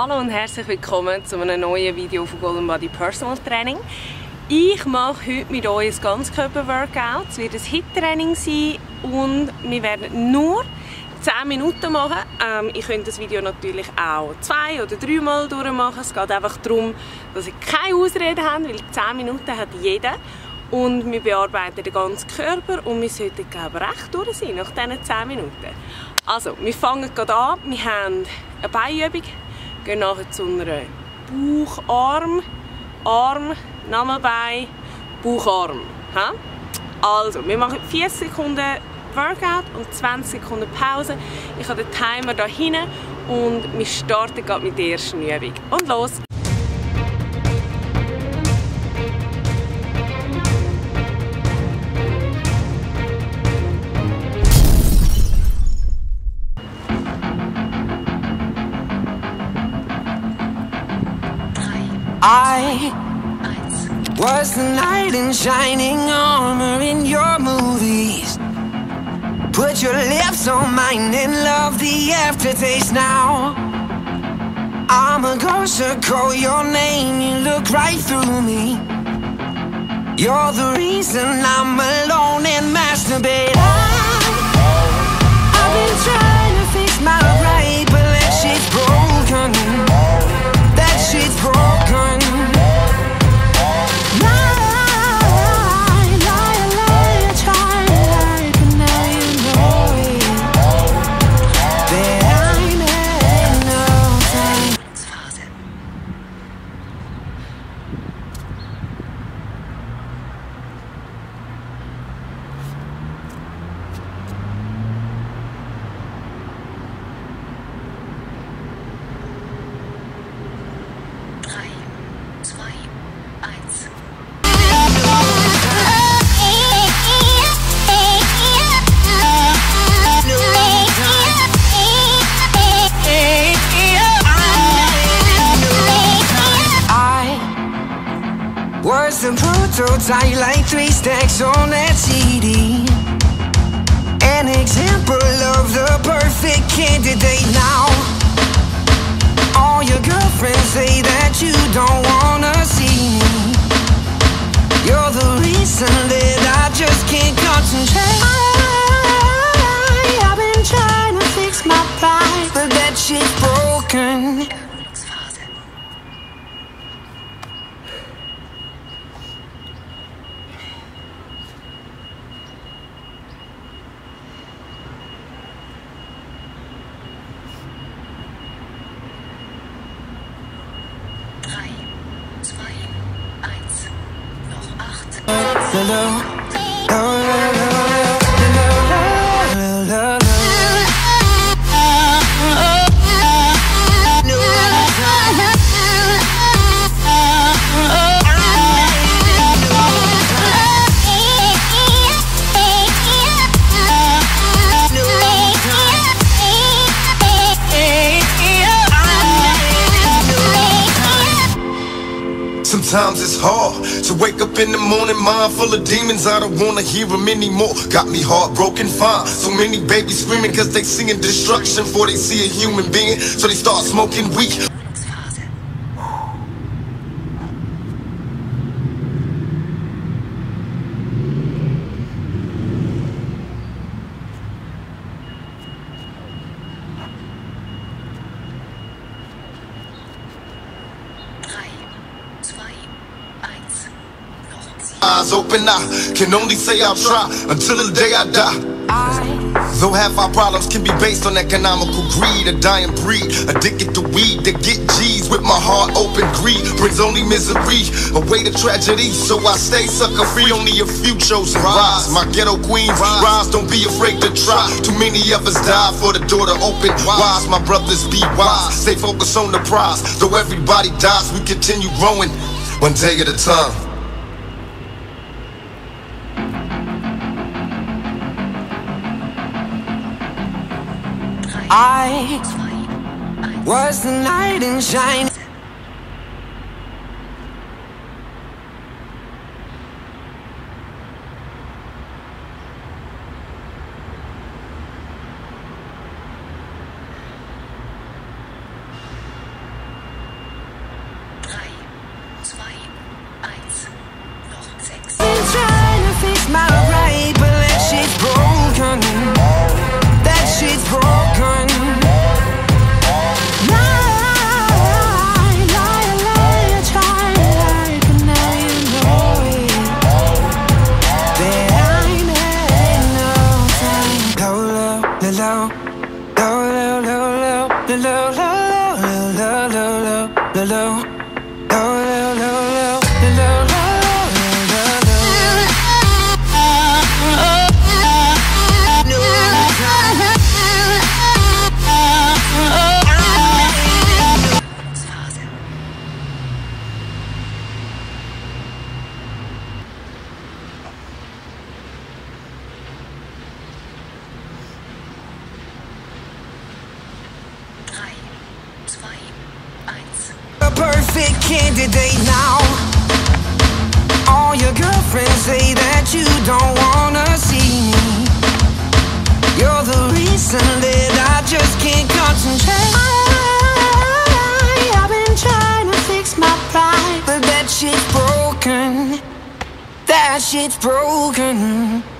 Hallo und herzlich willkommen zu einem neuen Video von Golden Body Personal Training. Ich mache heute mit euch ein Ganzkörper-Workout. Es wird ein HIT-Training sein und wir werden nur 10 Minuten machen. Ähm, ich könnte das Video natürlich auch zwei oder dreimal durchmachen. Es geht einfach darum, dass ich keine Ausrede habe, weil 10 Minuten hat jeder. Und wir bearbeiten den ganzen Körper und wir sollten glaube ich, recht durch sein nach diesen 10 Minuten. Also, wir fangen gerade an. Wir haben eine Beinübung, gehen nachher zu einer Baucharm, Arm, Namenbein, Baucharm. Ha? Also, wir machen 4 Sekunden Workout und 20 Sekunden Pause. Ich habe den Timer da hinten und wir starten gerade mit der ersten Übung. Und los! I was the knight in shining armor in your movies. Put your lips on mine and love the aftertaste now. I'm a ghost call your name, you look right through me. You're the reason I'm alone and masturbate. The prototype, like three stacks on that CD. An example of the perfect candidate now. All your girlfriends say that you don't wanna see me. You're the reason that I just can't concentrate. I've been trying to fix my pride, but that shit's broken. Sometimes it's hard to wake up in the morning, mind full of demons. I don't wanna hear them anymore. Got me heartbroken, fine. So many babies screaming cause they seeing destruction before they see a human being. So they start smoking weed. Eyes open, I can only say I'll try until the day I die. Though half our problems can be based on economical greed, a dying breed, addicted to weed that get G's with my heart open. Greed brings only misery, a away to tragedy. So I stay sucker free, only a few chosen rise. My ghetto queens rise, don't be afraid to try. Too many of us die for the door to open. Wise, my brothers, be wise. Stay focused on the prize. Though everybody dies, we continue growing, one day at a time. I was the knight in shining. Perfect candidate now. All your girlfriends say that you don't wanna see me. You're the reason that I just can't concentrate. I've been trying to fix my pride, but that shit's broken. That shit's broken.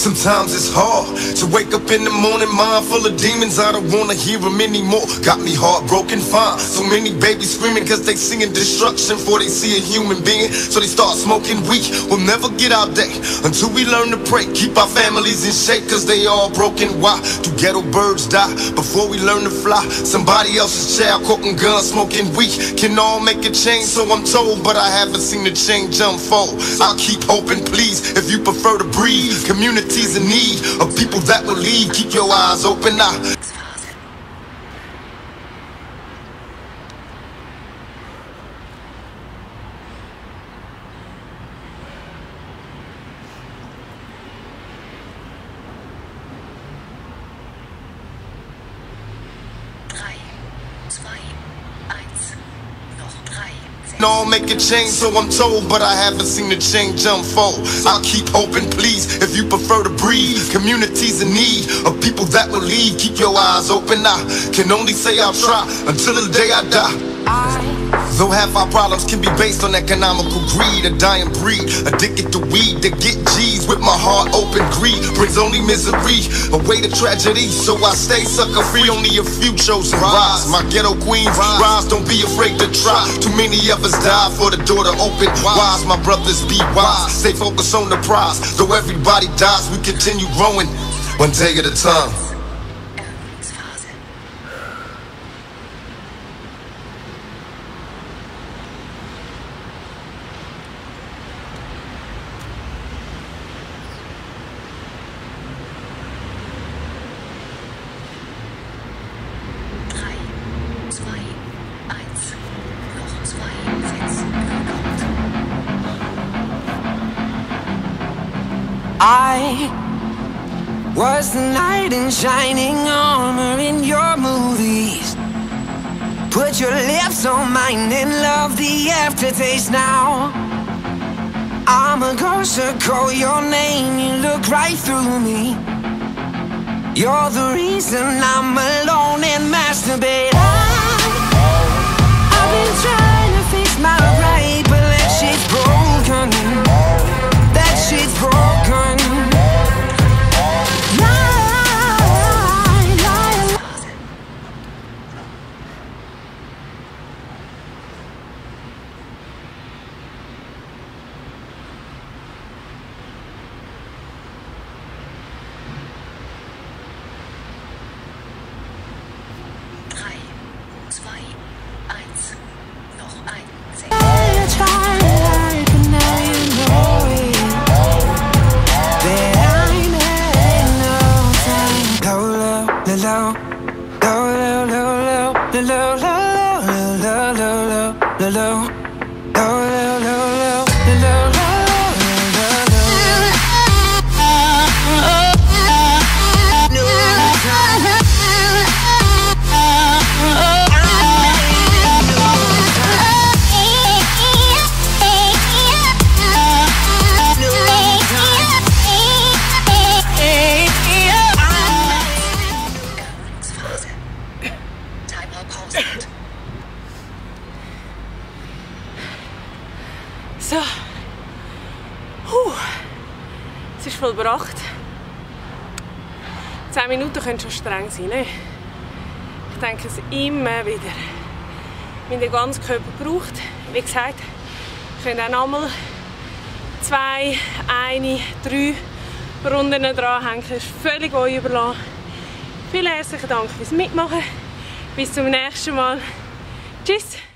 Sometimes it's hard to wake up in the morning, mind full of demons. I don't wanna hear them anymore. Got me heartbroken, fine. So many babies screaming cause they seeing destruction before they see a human being. So they start smoking weed. We'll never get our day until we learn to pray. Keep our families in shape cause they all broken. Why do ghetto birds die before we learn to fly? Somebody else's child quoting guns, smoking weed. Can all make a change, so I'm told, but I haven't seen the change unfold. I'll keep hoping, please, if you prefer to breathe. Communities in need of people that will lead. Keep your eyes open now. All make a change, so I'm told, but I haven't seen the change unfold. I'll keep hoping, please, if you prefer to breathe. Communities in need of people that will lead. Keep your eyes open. I can only say I'll try until the day I die. Though half our problems can be based on economical greed, a dying breed, addicted to weed that get G's with my heart open. Greed brings only misery, away to tragedy. So I stay sucker free. Only a few chosen rise. My ghetto queens rise. Don't be afraid to try. Too many of us die for the door to open. Wise, my brothers, be wise. Stay focused on the prize. Though everybody dies, we continue growing one day at a time. I was the knight in shining armor in your movies. Put your lips on mine and love the aftertaste now. I'm a ghost, so call your name, you look right through me. You're the reason I'm alone and masturbate. Low, low, low, low, low, low, low, low, low, 10 Minuten können schon streng sein. Ne? Ich denke es immer wieder. Wenn der ganze Körper braucht, wie gesagt, könnt auch nochmal zwei, eine, drei Runden dranhängen. Das ist völlig euch überlassen. Vielen herzlichen Dank fürs Mitmachen. Bis zum nächsten Mal. Tschüss!